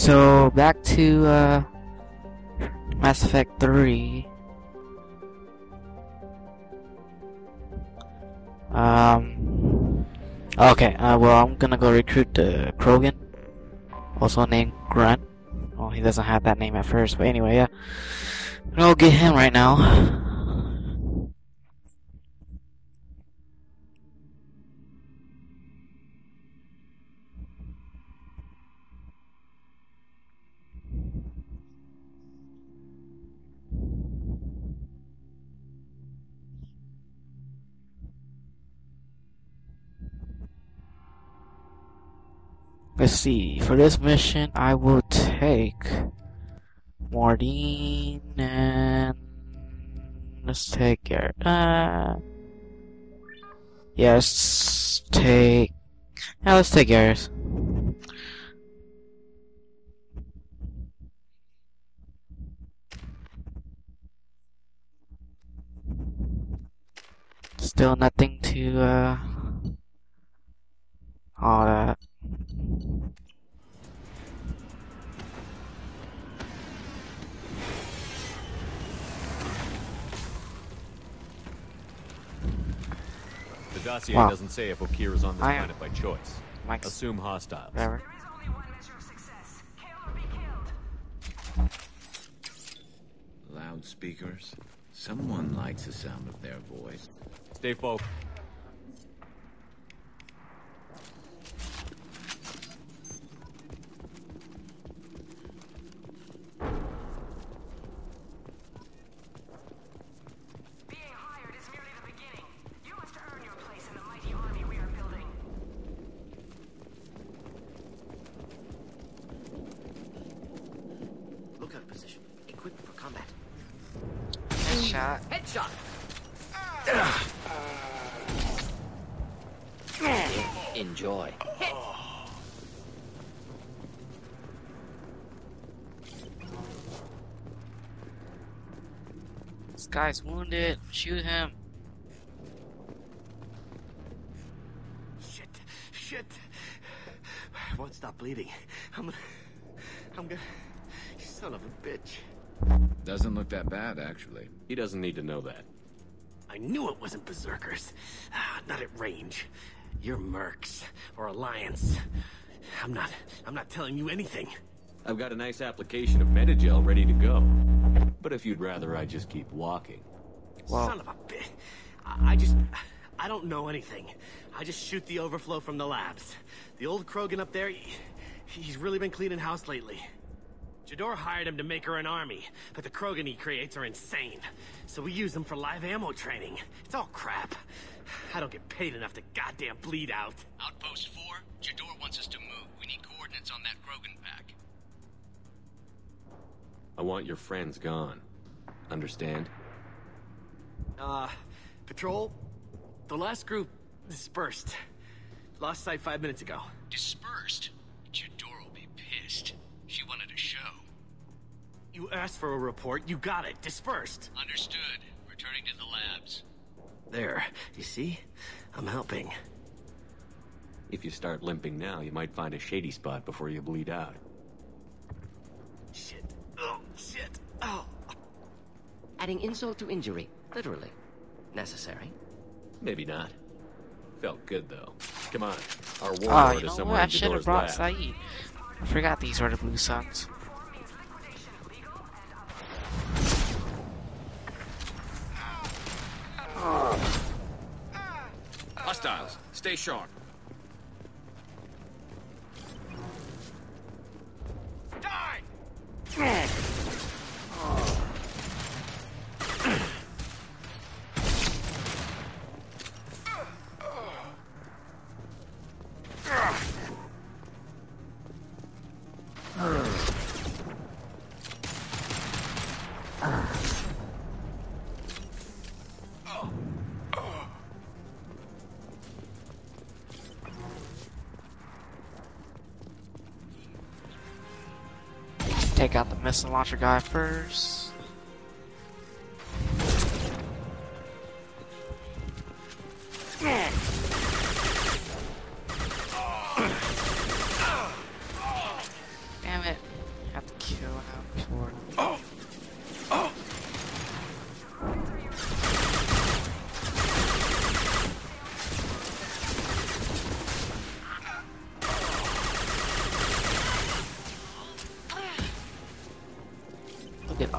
So back to uh, Mass Effect 3. Um. Okay. Uh, well, I'm gonna go recruit the Krogan, also named Grunt. Well, he doesn't have that name at first, but anyway, yeah. I'll get him right now. Let's see. For this mission, I will take Mordin and let's take Garrus. Uh, yeah, take. Yeah, let's take Garrus. Still nothing to uh all that. Dossier Wow. doesn't say if Okeer is on this I am- planet by choice. Mike's Assume hostiles. whatever. There is only one measure of success. Kill or be killed. Loudspeakers? Someone likes the sound of their voice. Stay focused. Being hired is merely the beginning. You must earn your place in the mighty army we are building. Lookout position. Equipped for combat. Shot. Headshot! Enjoy. Hit! This guy's wounded. Shoot him. Shit. Shit. I won't stop bleeding. I'm gonna... I'm gonna... Son of a bitch. Doesn't look that bad, actually. He doesn't need to know that. I knew it wasn't Berserkers. Ah, not at range. You're Mercs. Or Alliance. I'm not... I'm not telling you anything. I've got a nice application of Medi-Gel ready to go. But if you'd rather I just keep walking. Wow. Son of a bitch. I I just... I don't know anything. I just shoot the overflow from the labs. The old Krogan up there, he, he's really been cleaning house lately. Jedore hired him to make her an army, but the Krogan he creates are insane. So we use them for live ammo training. It's all crap. I don't get paid enough to goddamn bleed out. Outpost 4, Jedore wants us to move. We need coordinates on that Krogan pack. I want your friends gone. Understand? Uh, patrol, the last group dispersed. Lost sight five minutes ago. Dispersed. Jedore will be pissed. She wanted a show. You asked for a report, you got it. Dispersed. Understood. Returning to the labs. There, you see? I'm helping. If you start limping now, you might find a shady spot before you bleed out. Shit. Oh, shit. Oh. Adding insult to injury. Literally. Necessary. Maybe not. Felt good though. Come on. Our Oh, warlord you is know somewhere what? I should have brought lab. Saeed. I forgot these were the Blue Suns. Hostiles, stay sharp. Take out the missile launcher guy first.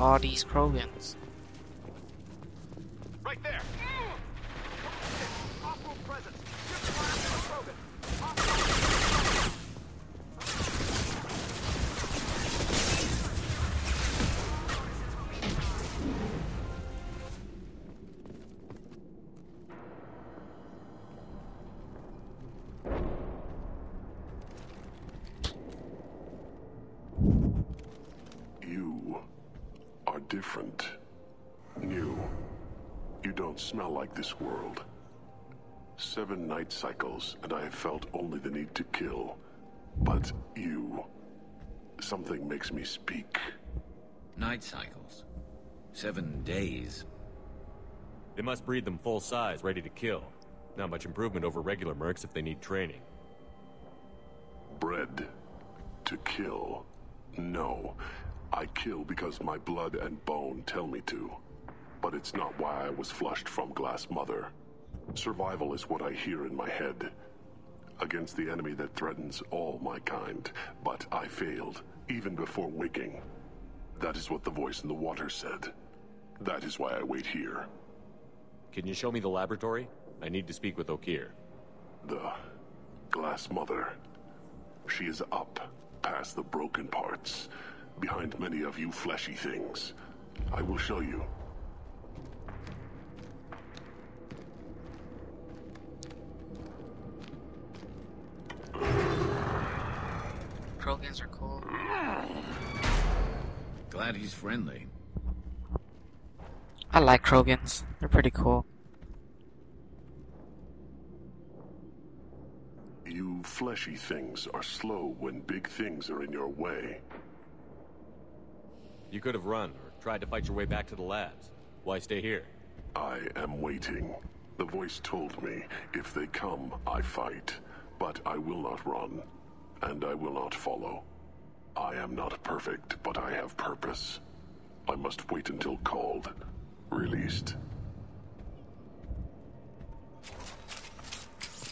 All these Krogans. Different. New. You don't smell like this world. Seven night cycles, and I have felt only the need to kill. But you. Something makes me speak. Night cycles. Seven days. They must breed them full size, ready to kill. Not much improvement over regular mercs if they need training. Bred to kill. No. I kill because my blood and bone tell me to. But it's not why I was flushed from Glass Mother. Survival is what I hear in my head. Against the enemy that threatens all my kind. But I failed, even before waking. That is what the voice in the water said. That is why I wait here. Can you show me the laboratory? I need to speak with Okeer. The Glass Mother. She is up, past the broken parts, behind many of you fleshy things. I will show you. Krogans are cool. Glad he's friendly. I like Krogans. They're pretty cool. You fleshy things are slow when big things are in your way. You could have run, or tried to fight your way back to the labs. Why stay here? I am waiting. The voice told me, if they come, I fight. But I will not run. And I will not follow. I am not perfect, but I have purpose. I must wait until called. Released.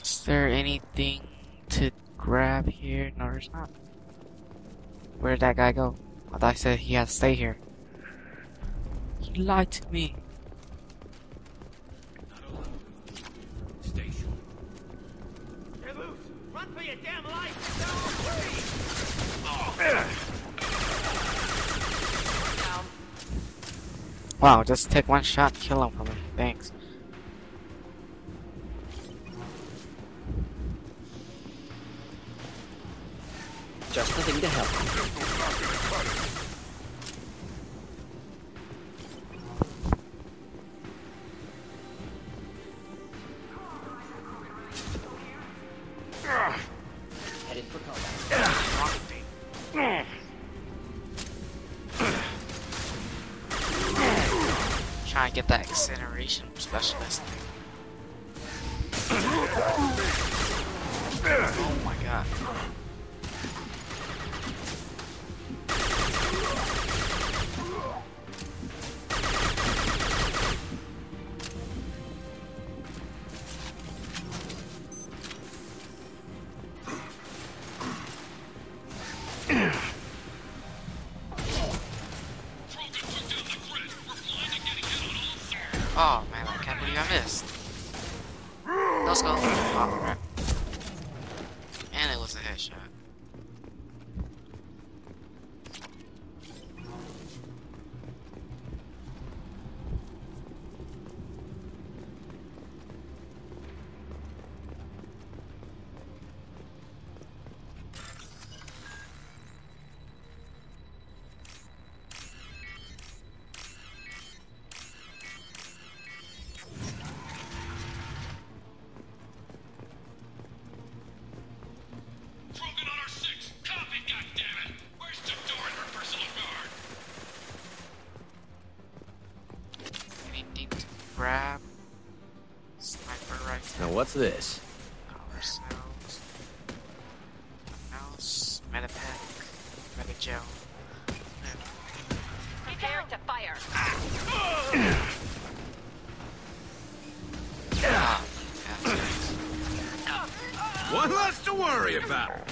Is there anything to grab here? No, there's not. Where'd that guy go? I thought I said he had to stay here. He lied to me. Stay sure. You're loose. Run for your damn life. They're all free. Wow, just take one shot, kill him for Try get that incineration specialist. Oh man, I can't believe I missed. Let's go. Oh. And it was a headshot. What's this? Power cells. Mouse. Medipack. Mega gel. Prepare to fire. Ah. One less to worry about.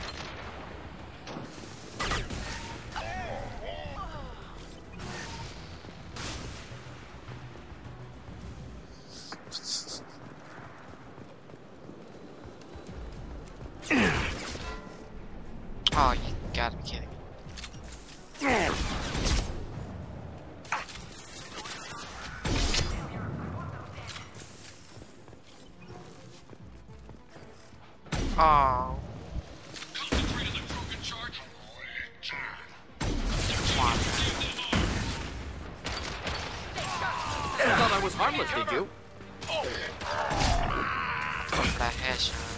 Oh, you gotta be kidding me. Oh. You thought I was harmless, did you? Oh. that headshot.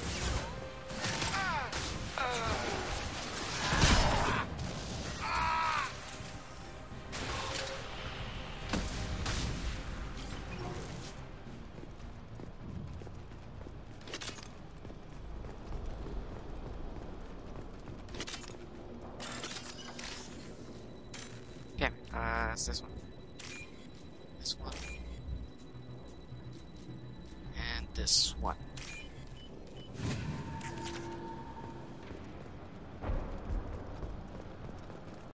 It's this one. This one. And this one.